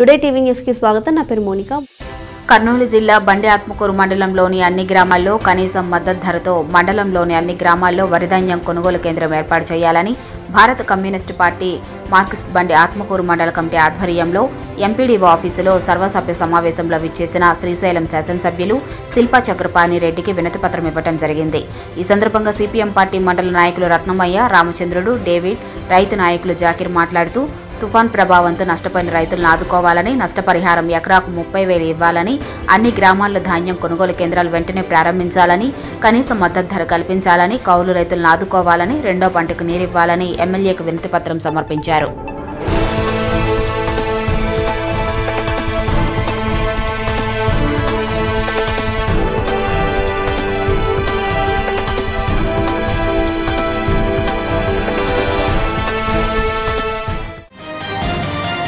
Today TV న్యూస్కి స్వాగతం. నా పేరు మోనిక. కర్నూలు జిల్లా బండి ఆత్మకూరు మండలంలోని అన్ని గ్రామాల్లో కనీసం మద్దతు ధరతో మండలంలోని అన్ని గ్రామాల్లో వరిధాన్యం కొనుగోలు కేంద్రం ఏర్పాటు చేయాలని భారత కమ్యూనిస్టు పార్టీ మార్క్సిస్ట్ బండి ఆత్మకూరు మండల కమిటీ ఆధ్వర్యంలో ఎంపీడీఓ ఆఫీసులో సర్వసభ్య సమావేశంలో విచ్చేసిన శ్రీశైలం శాసనసభ్యులు శిల్పా చక్రపాణి రెడ్డికి వినతిపత్రం ఇవ్వడం జరిగింది. ఈ సందర్భంగా సిపిఎం పార్టీ మండల నాయకులు రత్నమయ్య రామచంద్రుడు డేవిడ్ రైతు నాయకులు జాకిర్ మాట్లాడుతూ తుఫాన్ ప్రభావంతో నష్టపోయిన రైతులను ఆదుకోవాలని నష్టపరిహారం ఎకరాకు ముప్పై వేలు ఇవ్వాలని అన్ని గ్రామాల్లో ధాన్యం కొనుగోలు కేంద్రాలు వెంటనే ప్రారంభించాలని కనీస మద్దతు ధర కల్పించాలని కౌలు రైతులను ఆదుకోవాలని రెండో పంటకు నీరివ్వాలని ఎమ్మెల్యేకు వినతిపత్రం సమర్పించారు.